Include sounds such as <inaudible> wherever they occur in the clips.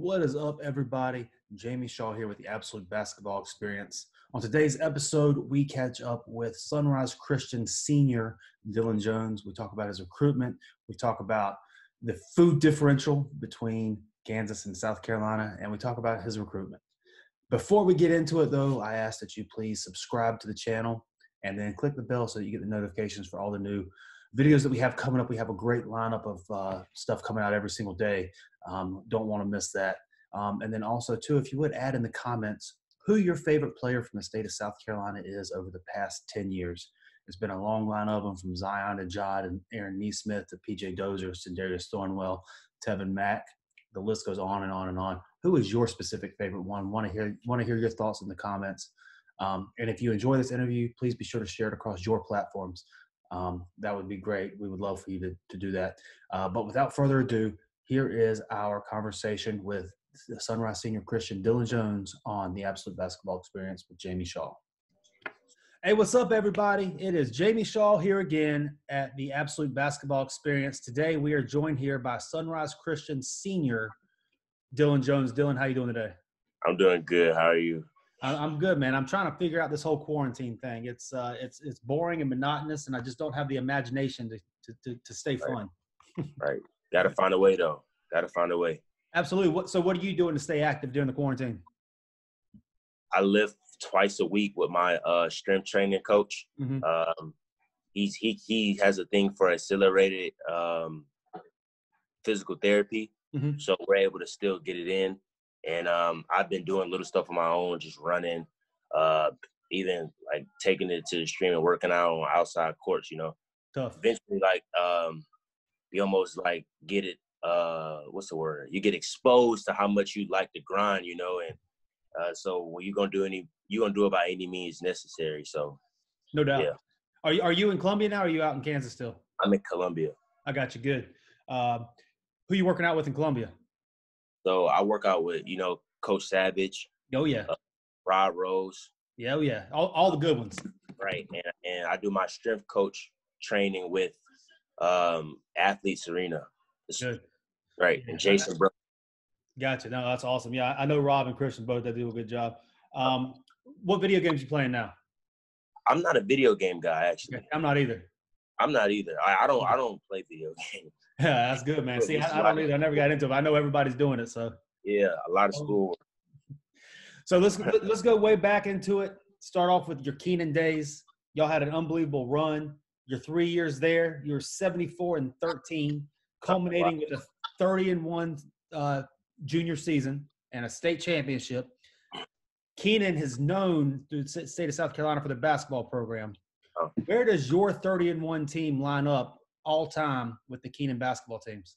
What is up, everybody? Jamie Shaw here with the Absolute Basketball Experience. On today's episode, we catch up with Sunrise Christian senior Dillon Jones. We talk about his recruitment. We talk about the food differential between Kansas and South Carolina, and we talk about his recruitment. Before we get into it, though, I ask that you please subscribe to the channel and then click the bell so you get the notifications for all the new videos that we have coming up. We have a great lineup of uh, stuff coming out every single day. Um, don't want to miss that. Um, and then also, too, if you would add in the comments who your favorite player from the state of South Carolina is over the past 10 years. It's been a long line of them from Zion to Ja and Aaron Nesmith to PJ Dozier to Darius Thornwell, Tevin Mack. The list goes on and on and on. Who is your specific favorite one? Want to hear want to hear your thoughts in the comments. Um, and if you enjoy this interview, please be sure to share it across your platforms. Um, that would be great. We would love for you to, to do that. Uh, but without further ado, here is our conversation with Sunrise Senior Christian Dillon Jones on the Absolute Basketball Experience with Jamie Shaw. Hey, what's up, everybody? It is Jamie Shaw here again at the Absolute Basketball Experience. Today, we are joined here by Sunrise Christian Senior Dillon Jones. Dillon, how you doing today? I'm doing good. How are you? I'm good, man. I'm trying to figure out this whole quarantine thing. It's uh, it's it's boring and monotonous, and I just don't have the imagination to to to, to stay fun. <laughs> right. Got to find a way, though. Got to find a way. Absolutely. What, so, what are you doing to stay active during the quarantine? I lift twice a week with my uh, strength training coach. Mm-hmm. Um, he's he he has a thing for accelerated um, physical therapy, mm-hmm. so we're able to still get it in. And um, I've been doing little stuff on my own, just running, uh, even like taking it to the stream and working out on outside courts. You know, tough. Eventually, like um, you almost like get it uh what's the word? You get exposed to how much you like to grind you know? And uh so when you're gonna do any you're gonna do it by any means necessary so no doubt. yeah. are you are you in columbia now or are you out in kansas still? I'm in columbia. I got you good. Uh, who you working out with in columbia so i work out with you know coach savage oh yeah uh, rod rose yeah oh yeah all, all the good ones right and, and i do my strength coach training with um athlete serena Good. Right. And Jason Bro. Gotcha. No, that's awesome. Yeah, I know Rob and Christian both that do a good job. Um, what video games you playing now? I'm not a video game guy, actually. I'm not either. I'm not either. I, I don't. I don't play video <laughs> games. Yeah, <laughs> that's good, man. See, I, I, don't either. I never got into it. I know everybody's doing it, so. Yeah, a lot of oh. school. So let's let's go way back into it. Start off with your Keenan days. Y'all had an unbelievable run. Your three years there, you were 74 and 13 culminating with a 30 and one uh, junior season and a state championship. Keenan has known through the state of South Carolina for the basketball program. Oh. Where does your 30 and one team line up all time with the Keenan basketball teams?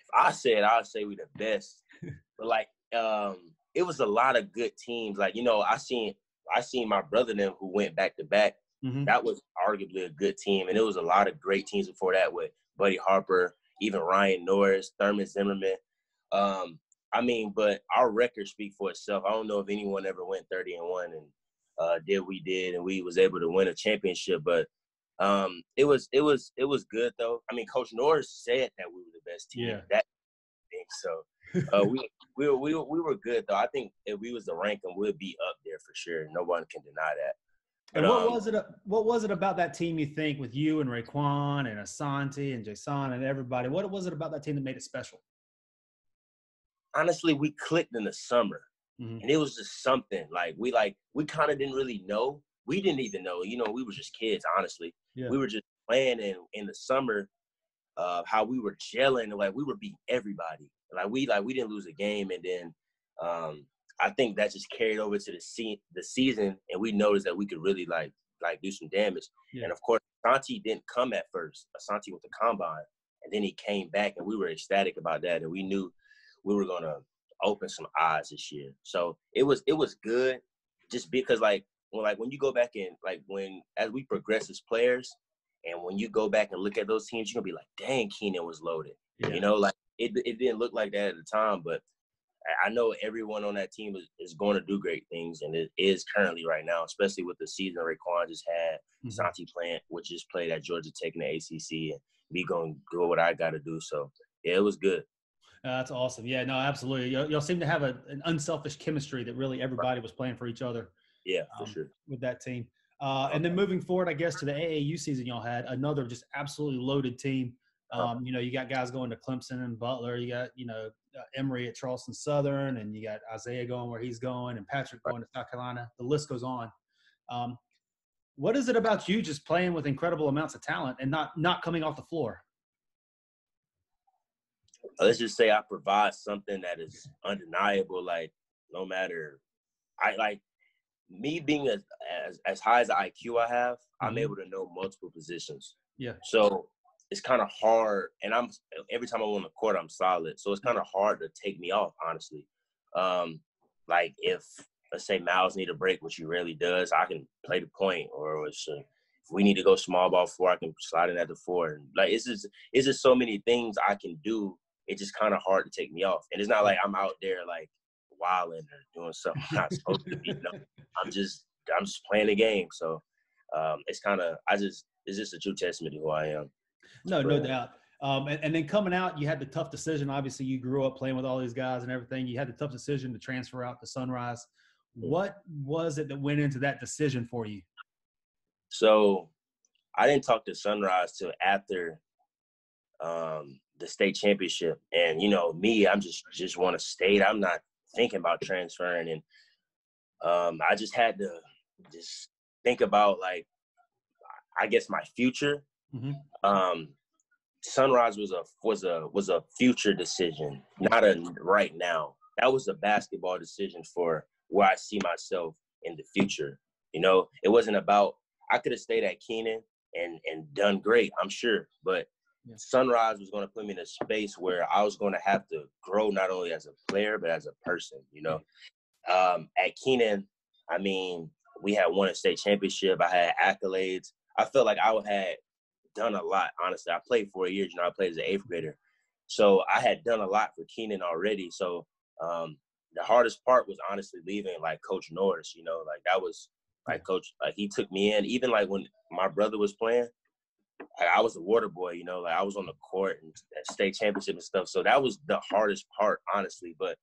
If I said, I'd say we the best. but like, um, it was a lot of good teams. Like, you know, I seen I seen my brother them who went back to back. Mm-hmm. That was arguably a good team, and it was a lot of great teams before that with Buddy Harper, even Ryan Norris, Thurman Zimmerman. Um, I mean, but our record speak for itself. I don't know if anyone ever went 30 and one and uh, did we did, and we was able to win a championship. But um, it was it was it was good though. I mean, Coach Norris said that we were the best team. Yeah. That thing. So uh, we we were, we were, we were good though. I think if we was the ranking, we'd be up there for sure. No one can deny that. And what um, was it? What was it about that team? You think with you and Raekwon and Asante and Jason and everybody? What was it about that team that made it special? Honestly, we clicked in the summer, mm-hmm. and it was just something like we like we kind of didn't really know. We didn't even know. You know, we were just kids. Honestly, yeah. we were just playing in in the summer. Uh, how we were gelling, like we were beating everybody. Like we like we didn't lose a game, and then um, I think that just carried over to the se- the season, and we noticed that we could really like like do some damage. Yeah. And of course, Asante didn't come at first. Asante with the combine, and then he came back, and we were ecstatic about that, and we knew we were gonna open some eyes this year. So it was it was good, just because like when like when you go back and like when as we progress as players, and when you go back and look at those teams, you're gonna be like, dang, Keenan was loaded. Yeah. You know, like it it didn't look like that at the time, but I know everyone on that team is, is going to do great things, and it is currently right now, especially with the season Raekwon just had, mm-hmm. Santi Plant, which just played at Georgia Tech in the ACC, and me going to do what I got to do. So yeah, it was good. Uh, that's awesome. Yeah, no, absolutely. Y'all, y'all seem to have a, an unselfish chemistry that really everybody was playing for each other. Yeah, for um, sure. With that team. Uh, and then moving forward, I guess to the AAU season, y'all had another just absolutely loaded team. Um, you know, you got guys going to Clemson and Butler. You got you know uh, Emory at Charleston Southern, and you got Isaiah going where he's going, and Patrick going to South Carolina. The list goes on. Um, what is it about you just playing with incredible amounts of talent and not not coming off the floor? Let's just say I provide something that is undeniable. Like no matter, I like me being as as, as high as the IQ I have, mm-hmm. I'm able to know multiple positions. Yeah. So it's kind of hard, and I'm every time I'm on the court, I'm solid. So it's kind of hard to take me off, honestly. Um, like if let's say Miles need a break, which he rarely does, I can play the point, or if we need to go small ball four, I can slide in at the four. And like it's just it's just so many things I can do. It's just kind of hard to take me off, and it's not like I'm out there like wilding or doing something I'm not supposed to be. <laughs> No, I'm just I'm just playing the game. So um, it's kind of I just it's just a true testament to who I am. No, no doubt. Um, and, and, then coming out, you had the tough decision. Obviously, you grew up playing with all these guys and everything. You had the tough decision to transfer out to Sunrise. What was it that went into that decision for you? So, I didn't talk to Sunrise till after um, the state championship, and you know me, I'm just just want to state. I'm not thinking about transferring, and um, I just had to just think about like, I guess my future Mm-hmm. Um, Sunrise was a was a was a future decision, not a right now. That was a basketball decision for where I see myself in the future. You know, it wasn't about I could have stayed at Keenan and and done great, I'm sure, but yeah. Sunrise was going to put me in a space where I was going to have to grow not only as a player but as a person. You know, um, at Keenan, I mean, we had won a state championship. I had accolades. I felt like I had done a lot, honestly. I played four years, you know, I played as an eighth grader. So I had done a lot for Keenan already. So um, the hardest part was honestly leaving like Coach Norris, you know, like that was like coach like he took me in. Even like when my brother was playing, I was a water boy, you know, like I was on the court and state championship and stuff. So that was the hardest part, honestly. But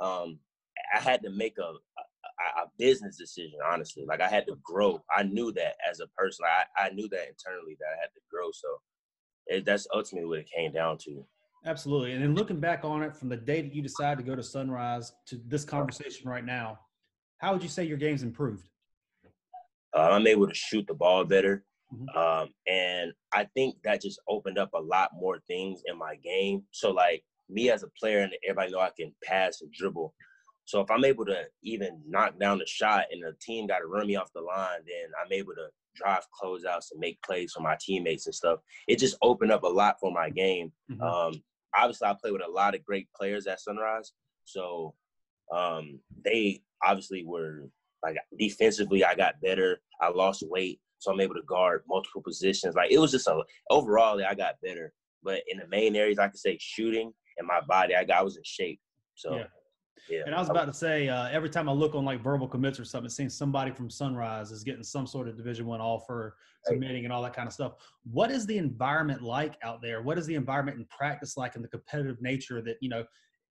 um I had to make a, a business decision, honestly. Like I had to grow. I knew that as a person. I, I knew that internally that I had to grow. So it, that's ultimately what it came down to. Absolutely. And then looking back on it from the day that you decided to go to Sunrise to this conversation right now, how would you say your game's improved? Uh, I'm able to shoot the ball better. Mm-hmm. Um, and I think that just opened up a lot more things in my game. So like me as a player and everybody know I can pass and dribble. So if I'm able to even knock down the shot and the team got to run me off the line, then I'm able to drive closeouts and make plays for my teammates and stuff. It just opened up a lot for my game. Mm-hmm. Um, obviously, I play with a lot of great players at Sunrise, so um, they obviously were like defensively. I got better. I lost weight, so I'm able to guard multiple positions. Like it was just a overall, I got better. But in the main areas, I could say shooting and my body, I got I was in shape. So. Yeah. Yeah. And I was about to say, uh, every time I look on like verbal commits or something, it seems somebody from Sunrise is getting some sort of Division One offer, submitting, and all that kind of stuff. What is the environment like out there? What is the environment in practice like, in the competitive nature that you know,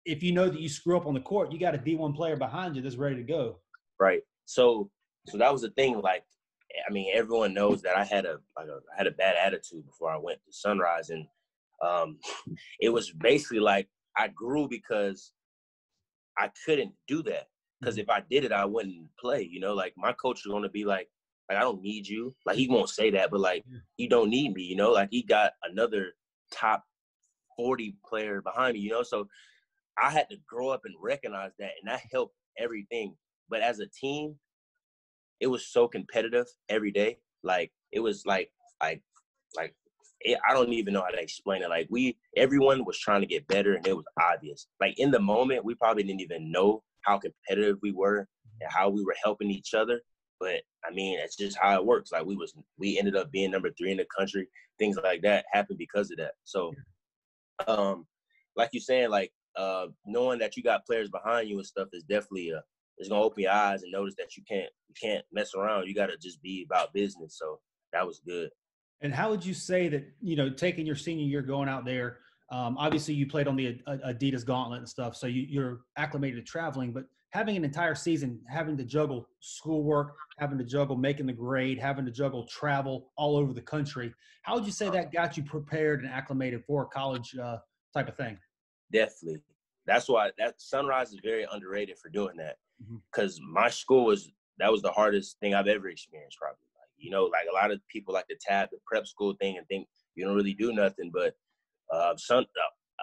if you know that you screw up on the court, you got a D one player behind you that's ready to go. Right. So, so that was the thing. Like, I mean, everyone knows that I had a like a, I had a bad attitude before I went to Sunrise, and um, it was basically like I grew because I couldn't do that because mm-hmm. if I did it, I wouldn't play. You know, like my coach is gonna be like, like I don't need you. Like he won't say that, but like you don't need me. You know, like he got another top forty player behind me. You know, so I had to grow up and recognize that, and that helped everything. But as a team, it was so competitive every day. Like it was like like like it, I don't even know how to explain it. Like we, everyone was trying to get better, and it was obvious. Like in the moment, we probably didn't even know how competitive we were and how we were helping each other. But I mean, it's just how it works. Like we was, we ended up being number three in the country. Things like that happened because of that. So, um, like you're saying, like uh, knowing that you got players behind you and stuff is definitely a it's gonna open your eyes and notice that you can't you can't mess around. You gotta just be about business. So that was good. And how would you say that, you know, taking your senior year, going out there, Um, obviously, you played on the Adidas Gauntlet and stuff, so you, you're acclimated to traveling. But having an entire season, having to juggle schoolwork, having to juggle making the grade, having to juggle travel all over the country, how would you say that got you prepared and acclimated for a college uh, type of thing? Definitely. That's why that Sunrise is very underrated for doing that. Because mm-hmm. my school was that was the hardest thing I've ever experienced. Probably, like you know, like a lot of people like to tab the prep school thing and think you don't really do nothing, but uh, Sun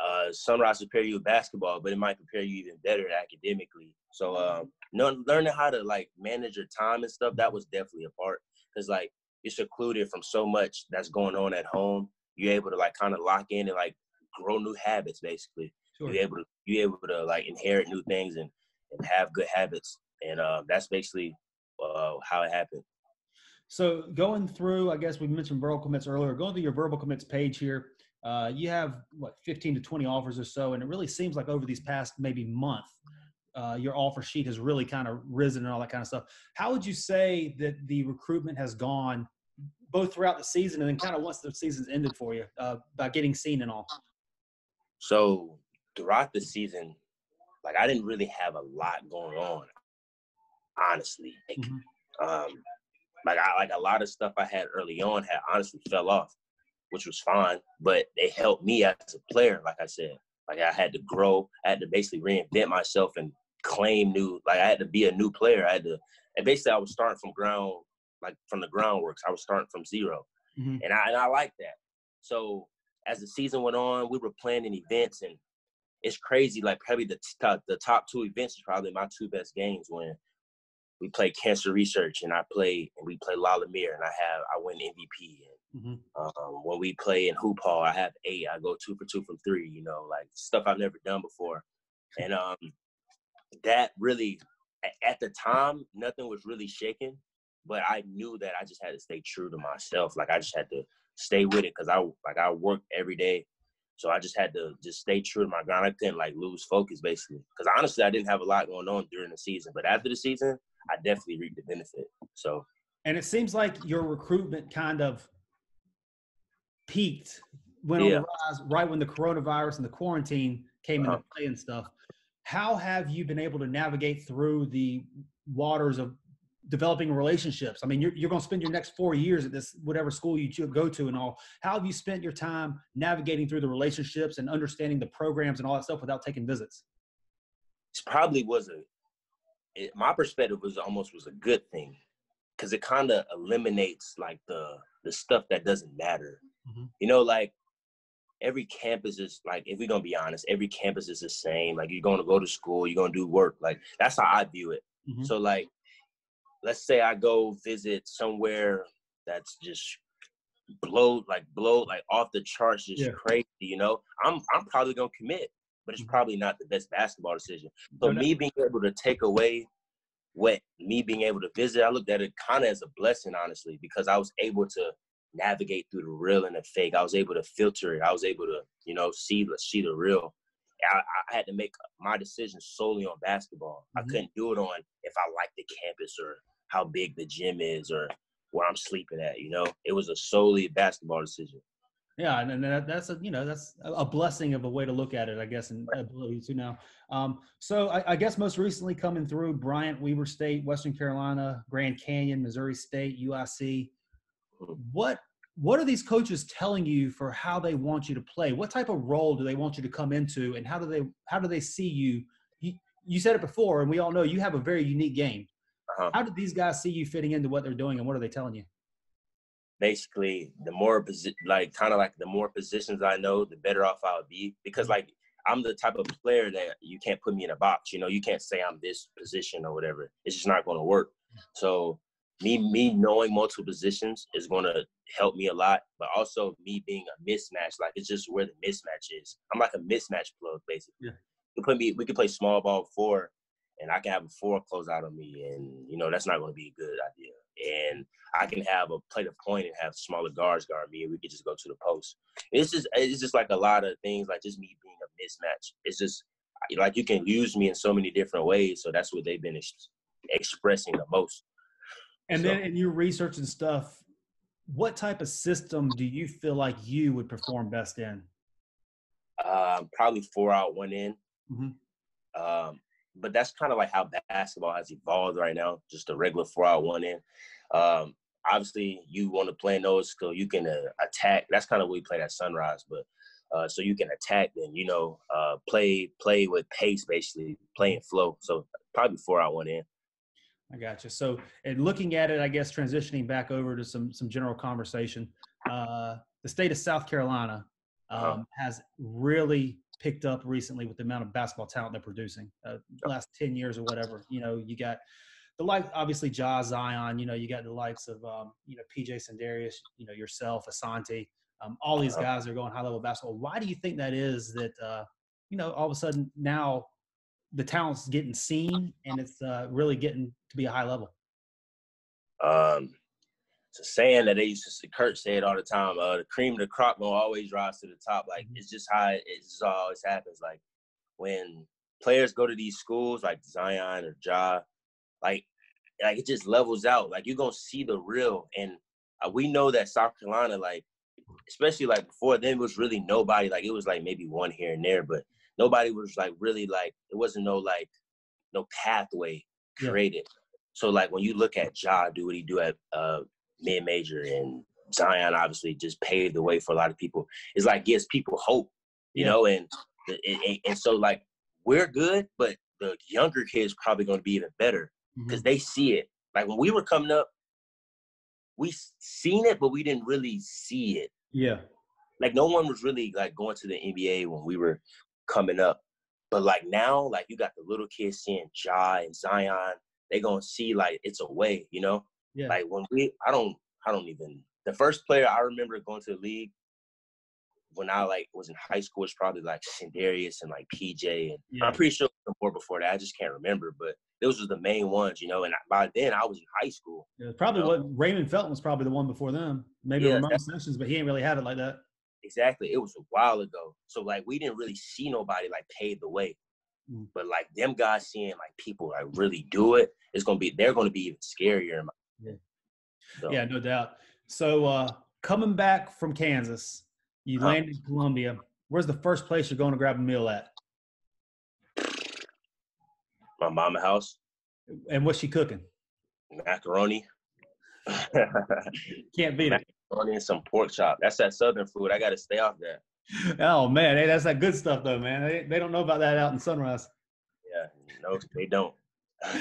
uh, Sunrise prepare you with basketball, but it might prepare you even better academically. So um, learning how to like manage your time and stuff that was definitely a part because like you're secluded from so much that's going on at home. You're able to like kind of lock in and like grow new habits basically. Sure. You're able to you're able to like inherit new things and, and have good habits. And uh, that's basically uh, how it happened. So going through, I guess we mentioned verbal commits earlier. Going through your verbal commits page here, uh, you have what 15 to 20 offers or so, and it really seems like over these past maybe month, uh, your offer sheet has really kind of risen and all that kind of stuff. How would you say that the recruitment has gone, both throughout the season and then kind of once the season's ended for you, uh, by getting seen and all? So throughout the season, like I didn't really have a lot going on, honestly. Like, mm-hmm. um, like I like a lot of stuff I had early on had honestly fell off which was fine. But they helped me as a player, like I said. Like I had to grow. I had to basically reinvent myself and claim new. Like I had to be a new player. I had to, and basically I was starting from ground, like from the groundworks. I was starting from 0 mm-hmm. and I and I like that. So as the season went on, we were planning events, and it's crazy. Like probably the top, the top two events is probably my two best games when we play cancer research and I play and we play La Lumiere and I have I win MVP Mm-hmm. Um, when we play in hoop hall, I have eight. I go two for two from three. You know, like stuff I've never done before, <laughs> and um, that really, at the time, nothing was really shaking. But I knew that I just had to stay true to myself. Like I just had to stay with it because I like I worked every day, so I just had to just stay true to my grind. I couldn't like lose focus basically because honestly, I didn't have a lot going on during the season. But after the season, I definitely reaped the benefit. So. And it seems like your recruitment kind of peaked, went yeah. on the rise right when the coronavirus and the quarantine came uh-huh. into play and stuff. How have you been able to navigate through the waters of developing relationships? I mean, you're, you're going to spend your next four years at this, whatever school you go to and all. How have you spent your time navigating through the relationships and understanding the programs and all that stuff without taking visits? It probably was a, it, my perspective was almost was a good thing because it kind of eliminates like the the stuff that doesn't matter Mm-hmm. You know, like every campus is like, if we're gonna be honest, every campus is the same. Like you're gonna go to school, you're gonna do work. Like that's how I view it. Mm-hmm. So like, let's say I go visit somewhere that's just blow like blow like off the charts, just yeah. crazy. You know, I'm I'm probably gonna commit, but it's mm-hmm. probably not the best basketball decision. So me being able to take away what me being able to visit, I looked at it kind of as a blessing, honestly, because I was able to navigate through the real and the fake. I was able to filter it. I was able to, you know, see the see the real. I, I had to make my decision solely on basketball. Mm-hmm. I couldn't do it on if I like the campus or how big the gym is or where I'm sleeping at. You know, it was a solely basketball decision. Yeah, and that's a you know that's a blessing of a way to look at it, I guess, and ability to now. Um, so I, I, guess most recently coming through Bryant, Weber State, Western Carolina, Grand Canyon, Missouri State, UIC what what are these coaches telling you for how they want you to play? What type of role do they want you to come into, and how do they how do they see you? You, you said it before, and we all know you have a very unique game. Uh-huh. How did these guys see you fitting into what they're doing, and what are they telling you? Basically, the more like kind of like the more positions I know, the better off I'll be. Because like I'm the type of player that you can't put me in a box. You know, you can't say I'm this position or whatever. It's just not going to work. So me me knowing multiple positions is going to help me a lot but also me being a mismatch like it's just where the mismatch is i'm like a mismatch plug basically yeah. you put me we could play small ball four and i can have a four close out on me and you know that's not going to be a good idea and i can have a play the point and have smaller guards guard me and we could just go to the post it's just it's just like a lot of things like just me being a mismatch it's just like you can use me in so many different ways so that's what they've been ex- expressing the most and so, then in your research and stuff, what type of system do you feel like you would perform best in? Um, probably four out, one in. Mm-hmm. Um, but that's kind of like how basketball has evolved right now. Just a regular four out, one in. Um, obviously, you want to play in those so you can uh, attack. That's kind of what we played at Sunrise, but uh, so you can attack and you know uh, play play with pace, basically playing flow. So probably four out, one in. I got you. So, and looking at it, I guess transitioning back over to some some general conversation. Uh, the state of South Carolina uh-huh. um, uh-huh. has really picked up recently with the amount of basketball talent they're producing. Uh, last ten years or whatever, you know, you got the like obviously Ja Zion. You know, you got the likes of um, you know PJ Sindarius. You know, yourself, Asante. Um, all these guys are going high level basketball. Why do you think that is? That uh, you know, all of a sudden now the talent's getting seen and <laughs> it's uh, really getting to be a high level? Um, it's a saying that they used to say, Kurt say it all the time. Uh, the cream of the crop will always rise to the top. Like mm-hmm. it's just how it, it just always happens. Like when players go to these schools like Zion or Ja, like like it just levels out. Like you're gonna see the real. And uh, we know that South Carolina, like especially like before then, was really nobody. Like it was like maybe one here and there, but nobody was like really like it wasn't no like no pathway created. Yeah. So like when you look at Ja do what he do at uh, mid major and Zion obviously just paved the way for a lot of people. It's like gives people hope, you yeah. know, and, and and so like we're good, but the younger kids probably going to be even better because mm-hmm. they see it. Like when we were coming up, we seen it, but we didn't really see it. Yeah. Like no one was really like going to the NBA when we were coming up. But like now, like you got the little kids seeing Ja and Zion, they gonna see like it's a way, you know? Yeah. Like when we I don't I don't even the first player I remember going to the league when I like was in high school was probably like Sindarius and like PJ and yeah. I'm pretty sure more before that. I just can't remember, but those were the main ones, you know. And by then I was in high school. Yeah, probably what Raymond Felton was probably the one before them. Maybe yeah, Ramon Sessions, but he didn't really have it like that. Exactly. It was a while ago. So like we didn't really see nobody like pave the way. Mm. But like them guys seeing like people like really do it, it's gonna be they're gonna be even scarier. Yeah. So. yeah, no doubt. So uh coming back from Kansas, you huh? land in Columbia. Where's the first place you're going to grab a meal at? My mama house. And what's she cooking? Macaroni. <laughs> Can't beat it Macaroni and some pork chop. That's that southern food. I got to stay off that. Oh man, hey, that's that good stuff though, man. They they don't know about that out in Sunrise. Yeah, no, they don't.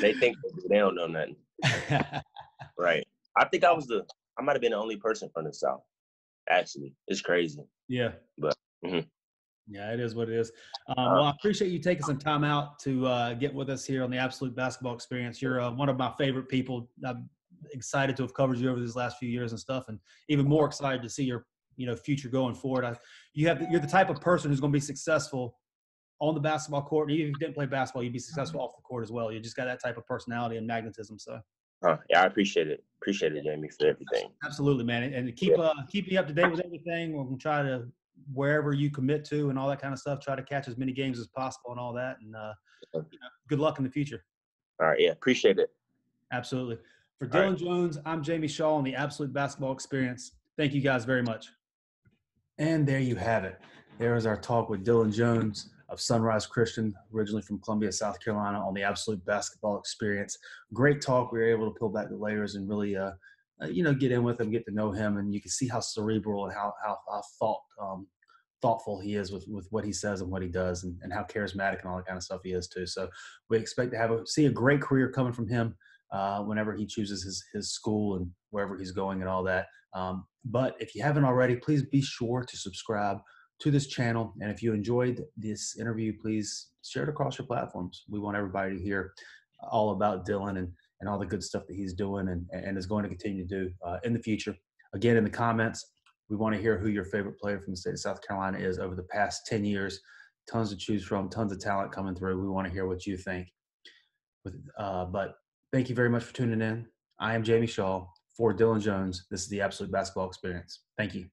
They think they, do. they don't know nothing. <laughs> I think I was the. I might have been the only person from the south. Actually, it's crazy. Yeah. But. Mm-hmm. Yeah, it is what it is. Um, uh, well, I appreciate you taking some time out to uh, get with us here on the Absolute Basketball Experience. You're uh, one of my favorite people. I'm excited to have covered you over these last few years and stuff, and even more excited to see your you know future going forward. I, you have you're the type of person who's going to be successful on the basketball court. And even if you didn't play basketball, you'd be successful off the court as well. You just got that type of personality and magnetism. So. Uh, yeah, I appreciate it. Appreciate it, Jamie, for everything. Absolutely, man. And keep yeah. uh, keep me up to date with everything. We're gonna try to wherever you commit to and all that kind of stuff. Try to catch as many games as possible and all that. And uh, you know, good luck in the future. All right. Yeah. Appreciate it. Absolutely. For Dillon right. Jones, I'm Jamie Shaw on the Absolute Basketball Experience. Thank you guys very much. And there you have it. There is our talk with Dillon Jones of Sunrise Christian, originally from Columbia, South Carolina, on the Absolute Basketball Experience. Great talk. We were able to peel back the layers and really, uh, uh, you know, get in with him, get to know him, and you can see how cerebral and how how, how thought um, thoughtful he is with with what he says and what he does, and, and how charismatic and all that kind of stuff he is too. So we expect to have a see a great career coming from him uh, whenever he chooses his, his school and wherever he's going and all that. Um, but if you haven't already, please be sure to subscribe to this channel. And if you enjoyed this interview, please share it across your platforms. We want everybody to hear all about Dillon and, and all the good stuff that he's doing and, and is going to continue to do uh, in the future. Again, in the comments, we want to hear who your favorite player from the state of South Carolina is over the past 10 years. Tons to choose from, tons of talent coming through. We want to hear what you think. With, uh, but Thank you very much for tuning in. I am Jamie Shaw for Dillon Jones. This is the Absolute Basketball Experience. Thank you.